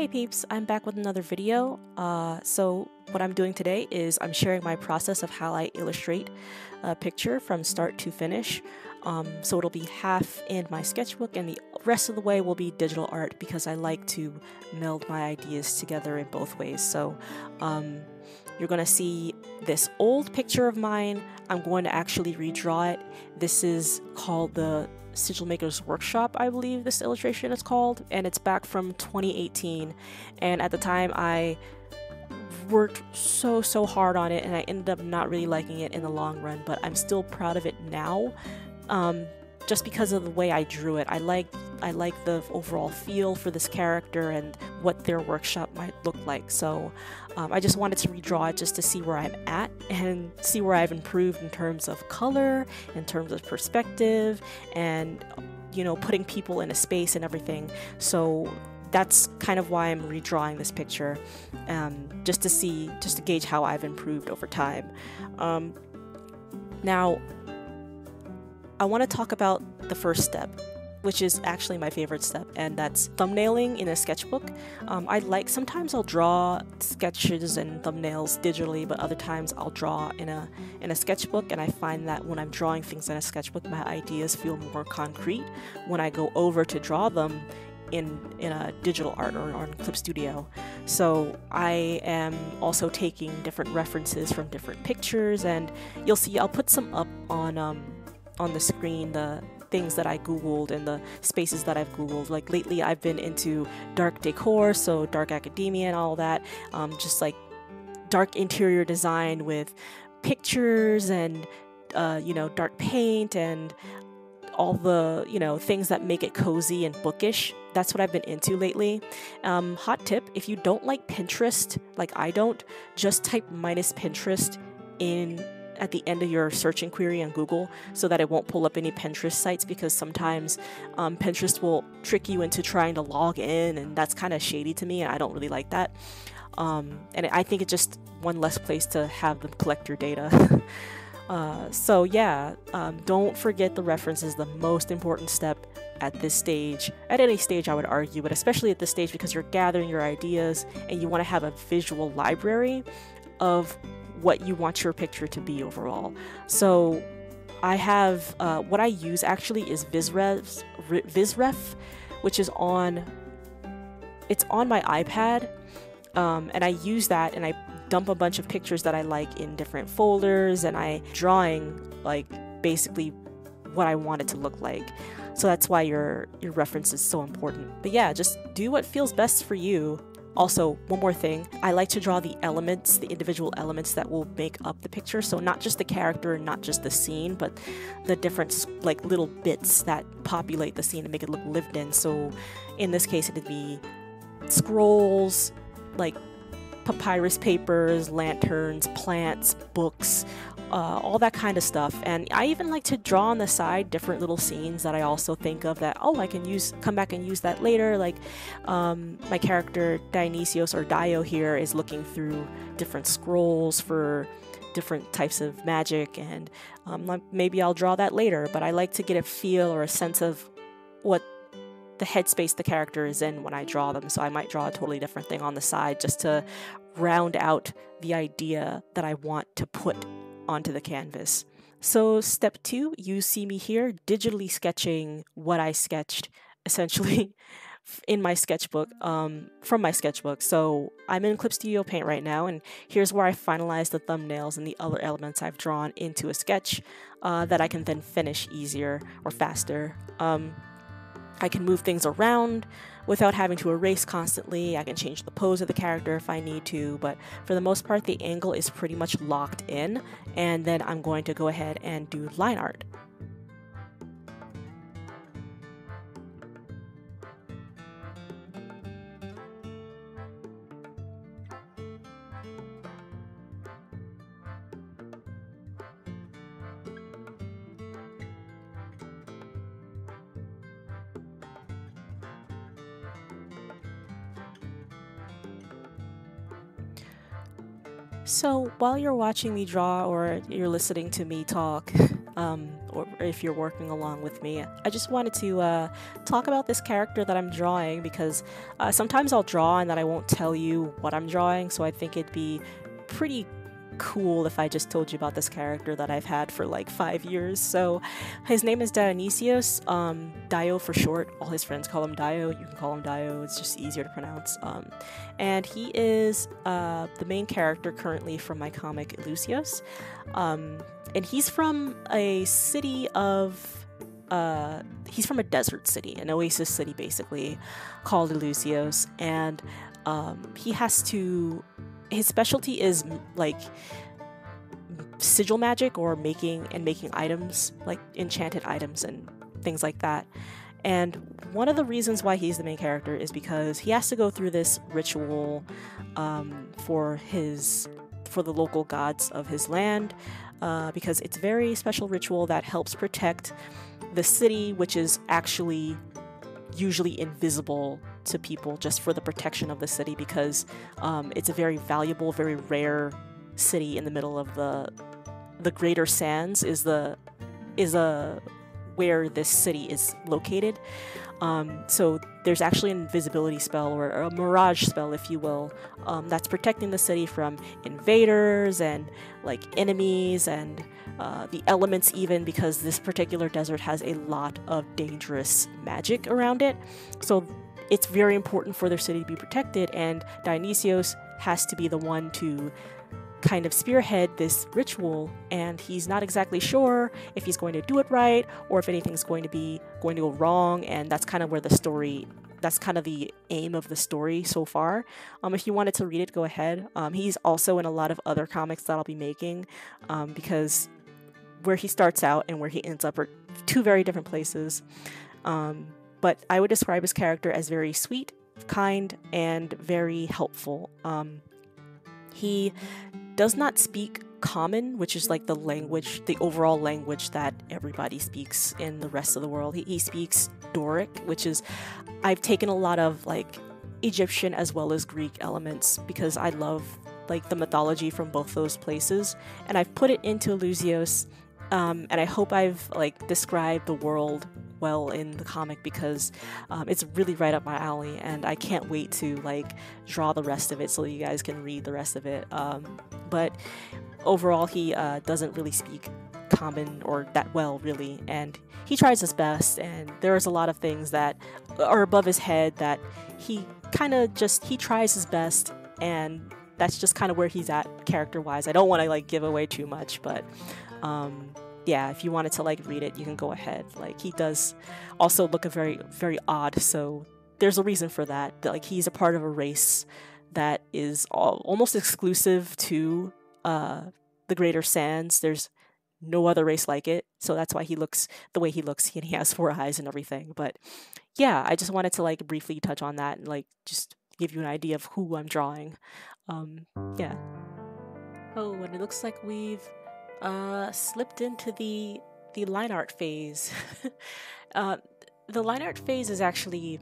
Hey peeps, I'm back with another video. Uh, so what I'm doing today is I'm sharing my process of how I illustrate a picture from start to finish. Um, so it'll be half in my sketchbook and the rest of the way will be digital art because I like to meld my ideas together in both ways. So um, you're going to see this old picture of mine. I'm going to actually redraw it. This is called the Sigil Makers Workshop, I believe this illustration is called, and it's back from 2018. And at the time, I worked so so hard on it and I ended up not really liking it in the long run but I'm still proud of it now um, just because of the way I drew it. I like I like the overall feel for this character and what their workshop might look like. So um, I just wanted to redraw it just to see where I'm at and see where I've improved in terms of color, in terms of perspective, and you know putting people in a space and everything. So that's kind of why I'm redrawing this picture, um, just to see, just to gauge how I've improved over time. Um, now, I want to talk about the first step, which is actually my favorite step, and that's thumbnailing in a sketchbook. Um, I like sometimes I'll draw sketches and thumbnails digitally, but other times I'll draw in a in a sketchbook, and I find that when I'm drawing things in a sketchbook, my ideas feel more concrete. When I go over to draw them in in a digital art or on Clip Studio. So I am also taking different references from different pictures, and you'll see I'll put some up on. Um, on the screen the things that I googled and the spaces that I've googled. Like lately, I've been into dark decor, so dark academia and all that. Um, just like dark interior design with pictures and uh, you know dark paint and all the you know things that make it cozy and bookish that's what i've been into lately um, hot tip if you don't like pinterest like i don't just type minus pinterest in at the end of your search inquiry on Google so that it won't pull up any Pinterest sites because sometimes um, Pinterest will trick you into trying to log in, and that's kind of shady to me, and I don't really like that. Um, and I think it's just one less place to have them collect your data. uh, so, yeah, um, don't forget the reference is the most important step at this stage. At any stage, I would argue, but especially at this stage because you're gathering your ideas and you want to have a visual library of what you want your picture to be overall. So I have uh, what I use actually is VizRef, VizRef, which is on it's on my iPad, um, and I use that and I dump a bunch of pictures that I like in different folders, and I drawing like basically what I want it to look like. So that's why your your reference is so important. But yeah, just do what feels best for you also, one more thing, I like to draw the elements, the individual elements that will make up the picture. So not just the character, and not just the scene, but the different like little bits that populate the scene and make it look lived in. So in this case, it'd be scrolls, like papyrus papers, lanterns, plants, books, uh, all that kind of stuff. And I even like to draw on the side different little scenes that I also think of that, oh, I can use, come back and use that later. Like um, my character Dionysios or Dio here is looking through different scrolls for different types of magic, and um, maybe I'll draw that later. But I like to get a feel or a sense of what the headspace the character is in when I draw them. So I might draw a totally different thing on the side just to round out the idea that I want to put onto the canvas. So step two, you see me here digitally sketching what I sketched essentially in my sketchbook, um, from my sketchbook. So I'm in Clip Studio Paint right now, and here's where I finalize the thumbnails and the other elements I've drawn into a sketch uh, that I can then finish easier or faster. Um, I can move things around without having to erase constantly. I can change the pose of the character if I need to, but for the most part, the angle is pretty much locked in. And then I'm going to go ahead and do line art. So while you're watching me draw or you're listening to me talk, um, or if you're working along with me, I just wanted to uh, talk about this character that I'm drawing because uh, sometimes I'll draw and then I won't tell you what I'm drawing, so I think it'd be pretty cool if I just told you about this character that I've had for like five years. So his name is Dionysios, um, Dio for short. All his friends call him Dio. You can call him Dio, it's just easier to pronounce. Um, and he is uh, the main character currently from my comic Eleusios. Um, and he's from a city of. Uh, he's from a desert city, an oasis city basically, called Eleusios, and um, he has to his specialty is like sigil magic or making and making items like enchanted items and things like that. And one of the reasons why he's the main character is because he has to go through this ritual um, for his for the local gods of his land uh, because it's a very special ritual that helps protect the city which is actually usually invisible to people just for the protection of the city because um, it's a very valuable, very rare city in the middle of the the Greater Sands is the is a where this city is located. Um, so there's actually an invisibility spell or a mirage spell, if you will, um, that's protecting the city from invaders and like enemies and uh, the elements, even because this particular desert has a lot of dangerous magic around it. So it's very important for their city to be protected, and Dionysios has to be the one to kind of spearhead this ritual and he's not exactly sure if he's going to do it right or if anything's going to be going to go wrong and that's kind of where the story that's kind of the aim of the story so far. Um, if you wanted to read it go ahead. Um, he's also in a lot of other comics that i'll be making um, because where he starts out and where he ends up are two very different places. Um, but I would describe his character as very sweet, kind, and very helpful. Um, he does not speak common, which is like the language, the overall language that everybody speaks in the rest of the world. He, he speaks Doric, which is, I've taken a lot of like Egyptian as well as Greek elements because I love like the mythology from both those places, and I've put it into Eleusios, um, and I hope I've like described the world well in the comic because um, it's really right up my alley and I can't wait to like draw the rest of it so you guys can read the rest of it. Um, but overall, he uh, doesn't really speak common or that well really and he tries his best and there's a lot of things that are above his head that he kind of just he tries his best and that's just kind of where he's at character wise i don't want to like give away too much but um yeah, if you wanted to like read it, you can go ahead. Like he does also look a very very odd, so there's a reason for that. Like he's a part of a race that is all, almost exclusive to uh, the Greater Sands. There's no other race like it, so that's why he looks the way he looks, and he has four eyes and everything. But yeah, I just wanted to like briefly touch on that and like just give you an idea of who I'm drawing. Um, yeah. Oh, and it looks like we've uh, slipped into the the line art phase. uh, the line art phase is actually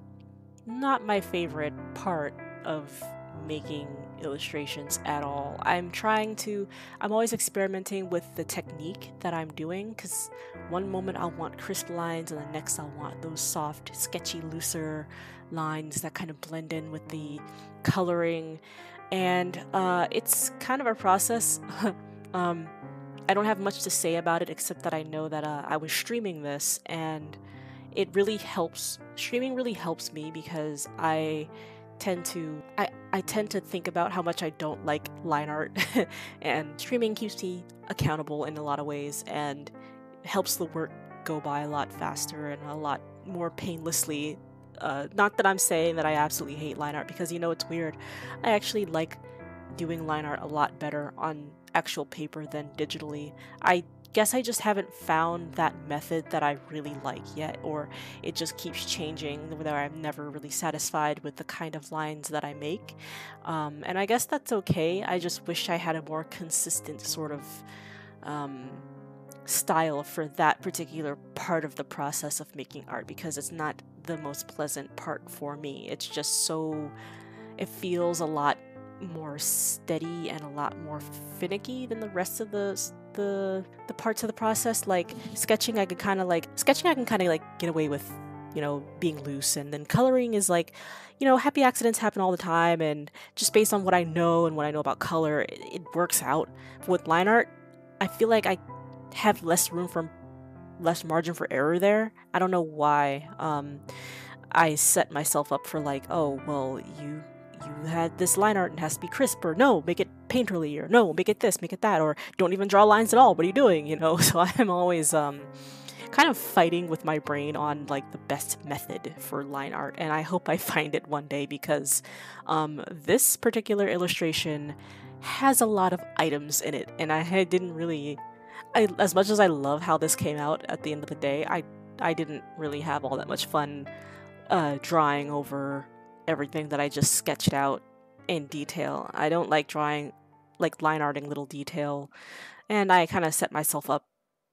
not my favorite part of making illustrations at all. I'm trying to, I'm always experimenting with the technique that I'm doing because one moment I'll want crisp lines and the next I'll want those soft, sketchy, looser lines that kind of blend in with the coloring. And uh, it's kind of a process. um, I don't have much to say about it except that I know that uh, I was streaming this and it really helps. Streaming really helps me because I tend to I, I tend to think about how much I don't like line art and streaming keeps me accountable in a lot of ways and helps the work go by a lot faster and a lot more painlessly. Uh, not that I'm saying that I absolutely hate line art because you know it's weird. I actually like doing line art a lot better on actual paper than digitally. I guess I just haven't found that method that I really like yet, or it just keeps changing, where I'm never really satisfied with the kind of lines that I make. Um, and I guess that's okay. I just wish I had a more consistent sort of um, style for that particular part of the process of making art because it's not the most pleasant part for me. It's just so, it feels a lot more steady and a lot more finicky than the rest of the the the parts of the process. Like sketching, I could kind of like sketching, I can kind of like get away with, you know, being loose, and then coloring is like, you know, happy accidents happen all the time, and just based on what I know and what I know about color, it, it works out. With line art, I feel like I have less room for less margin for error there. I don't know why. Um, I set myself up for like, oh well, you you had this line art and it has to be crisp, or no, make it painterly, or no, make it this, make it that, or don't even draw lines at all. What are you doing? You know. So I'm always um, kind of fighting with my brain on like the best method for line art, and I hope I find it one day because um, this particular illustration has a lot of items in it, and I didn't really. I, as much as I love how this came out at the end of the day, I I didn't really have all that much fun uh, drawing over everything that I just sketched out in detail. I don't like drawing, like line arting little detail, and I kind of set myself up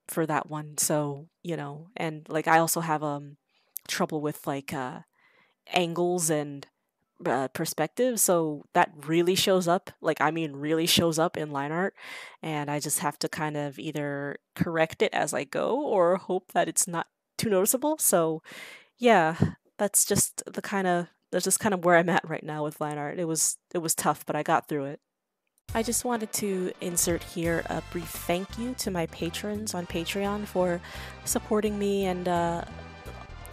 for that one. So you know, and like I also have um trouble with like uh, angles and uh, perspective, so that really shows up. Like I mean, really shows up in line art, and I just have to kind of either correct it as I go or hope that it's not too noticeable. So yeah, that's just the kind of that's just kind of where I'm at right now with line art. It was it was tough, but I got through it. I just wanted to insert here a brief thank you to my patrons on Patreon for supporting me and uh,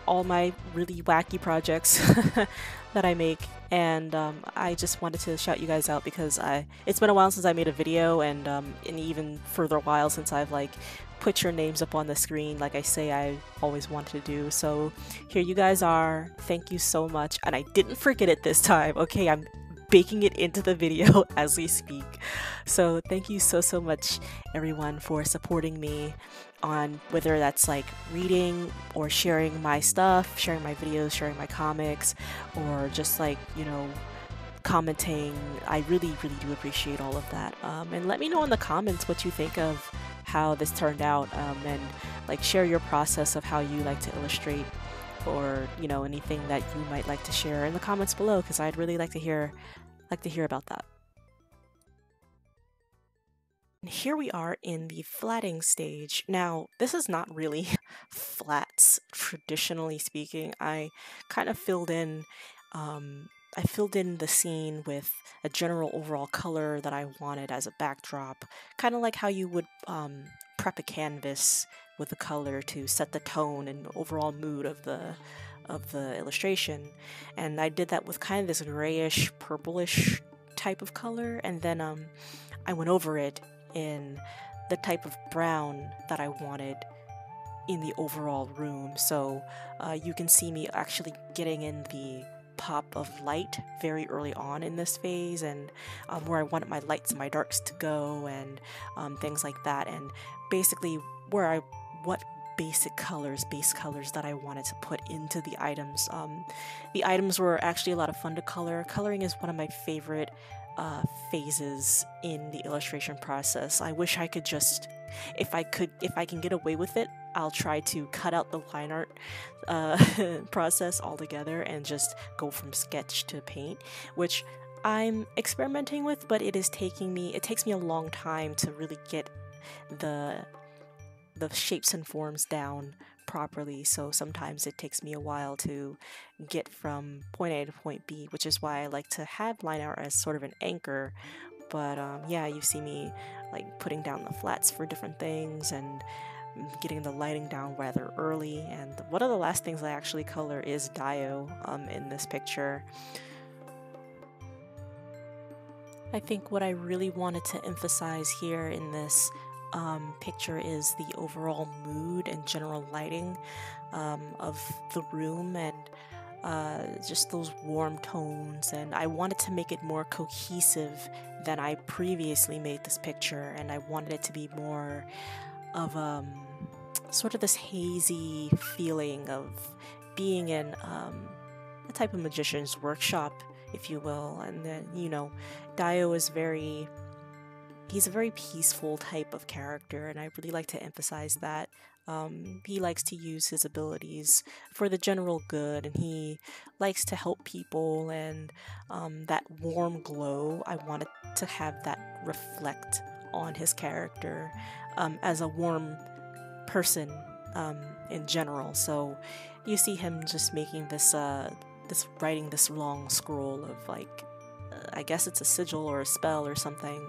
all my really wacky projects that I make. And um, I just wanted to shout you guys out because I it's been a while since I made a video, and um, an even further while since I've like put your names up on the screen like I say I always wanted to do. So here you guys are. Thank you so much. And I didn't forget it this time. Okay, I'm baking it into the video as we speak. So thank you so so much everyone for supporting me on whether that's like reading or sharing my stuff, sharing my videos, sharing my comics, or just like, you know, commenting. I really, really do appreciate all of that. Um, and let me know in the comments what you think of how this turned out um, and like share your process of how you like to illustrate or you know anything that you might like to share in the comments below because I'd really like to hear like to hear about that. And here we are in the flatting stage. Now, this is not really flats, traditionally speaking. I kind of filled in um, I filled in the scene with a general overall color that I wanted as a backdrop, kind of like how you would um, prep a canvas with a color to set the tone and overall mood of the of the illustration. And I did that with kind of this grayish, purplish type of color, and then um, I went over it in the type of brown that I wanted in the overall room. So uh, you can see me actually getting in the pop of light very early on in this phase and um, where I wanted my lights and my darks to go and um, things like that. And basically where I what basic colors base colors that I wanted to put into the items. Um, the items were actually a lot of fun to color. Coloring is one of my favorite uh, phases in the illustration process. I wish I could just if I could if I can get away with it I'll try to cut out the line art uh, process altogether and just go from sketch to paint, which I'm experimenting with, but it is taking me, it takes me a long time to really get the the shapes and forms down properly so sometimes it takes me a while to get from point A to point B which is why I like to have line art as sort of an anchor but um, yeah you see me like putting down the flats for different things and getting the lighting down rather early. And one of the last things I actually color is Dio um, in this picture. I think what I really wanted to emphasize here in this um, picture is the overall mood and general lighting um, of the room and uh, just those warm tones. And I wanted to make it more cohesive than I previously made this picture, and I wanted it to be more of um, sort of this hazy feeling of being in um, a type of magician's workshop, if you will. And then, you know, Dio is very. He's a very peaceful type of character, and I really like to emphasize that Um, he likes to use his abilities for the general good, and he likes to help people. And um, that warm glow, I wanted to have that reflect on his character um, as a warm person um, in general. So you see him just making this, uh, this writing this long scroll of like, uh, I guess it's a sigil or a spell or something.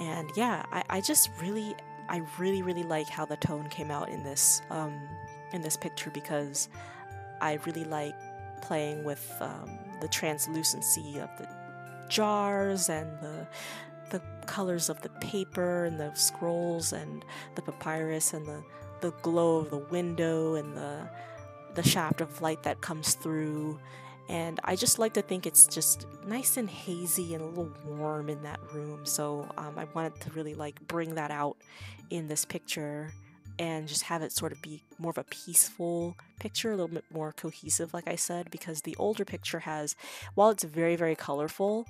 And yeah, I, I just really I really really like how the tone came out in this um, in this picture because I really like playing with um, the translucency of the jars and the the colors of the paper and the scrolls and the papyrus and the the glow of the window and the the shaft of light that comes through and I just like to think it's just nice and hazy and a little warm in that room. So um, I wanted to really like bring that out in this picture and just have it sort of be more of a peaceful picture, a little bit more cohesive, like I said, because the older picture has, while it's very, very colorful,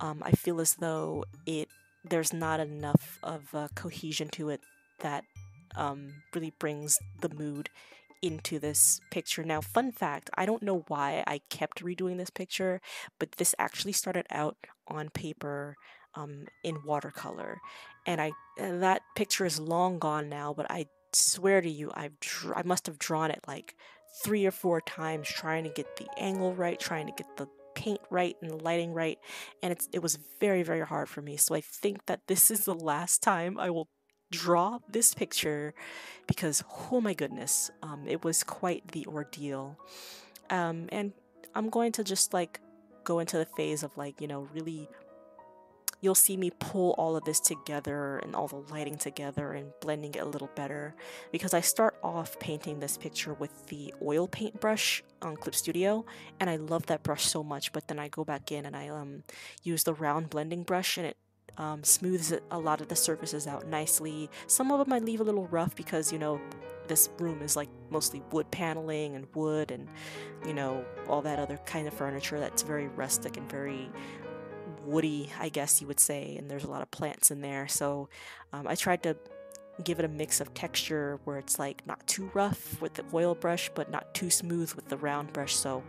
um, I feel as though it there's not enough of uh, cohesion to it that um, really brings the mood into this picture. Now, fun fact I don't know why I kept redoing this picture, but this actually started out on paper um, in watercolor. And I and that picture is long gone now, but I swear to you, I've I must have drawn it like three or four times trying to get the angle right, trying to get the paint right and the lighting right, and it's it was very very hard for me. So I think that this is the last time I will draw this picture because oh my goodness um, it was quite the ordeal. Um, and i'm going to just like go into the phase of like you know really you'll see me pull all of this together and all the lighting together and blending it a little better because I start off painting this picture with the oil paint brush on Clip Studio and I love that brush so much but then I go back in and I um use the round blending brush and it um, smooths a lot of the surfaces out nicely. Some of them I leave a little rough because, you know, this room is like mostly wood paneling and wood and, you know, all that other kind of furniture that's very rustic and very woody, I guess you would say, and there's a lot of plants in there. So um, I tried to give it a mix of texture where it's like not too rough with the oil brush, but not too smooth with the round brush. So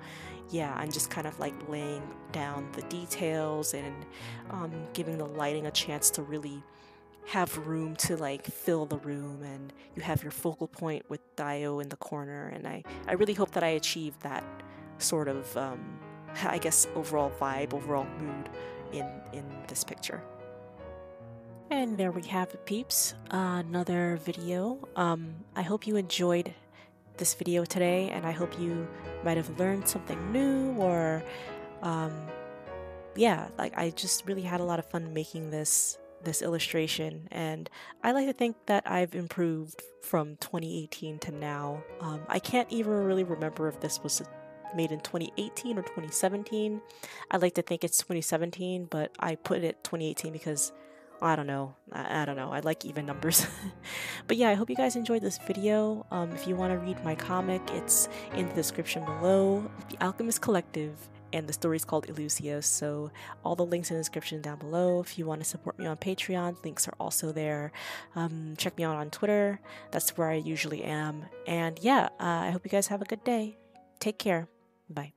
yeah, I'm just kind of like laying down the details and um, giving the lighting a chance to really have room to like fill the room and you have your focal point with Dio in the corner and I, I really hope that I achieved that sort of um, I guess overall vibe, overall mood in in this picture. And there we have it peeps, uh, another video. Um, I hope you enjoyed this video today and I hope you might have learned something new or um, yeah like I just really had a lot of fun making this this illustration and I like to think that I've improved from 2018 to now. Um, I can't even really remember if this was made in 2018 or 2017 I like to think it's 2017 but I put it 2018 because I don't know. I, I, don't know. I like even numbers. but yeah, I hope you guys enjoyed this video. Um, if you want to read my comic, it's in the description below. The Alchemist Collective, and the story is called Eleusis. So all the links in the description down below. If you want to support me on Patreon, links are also there. Um, check me out on Twitter. That's where I usually am. And yeah, uh, I hope you guys have a good day. Take care. Bye.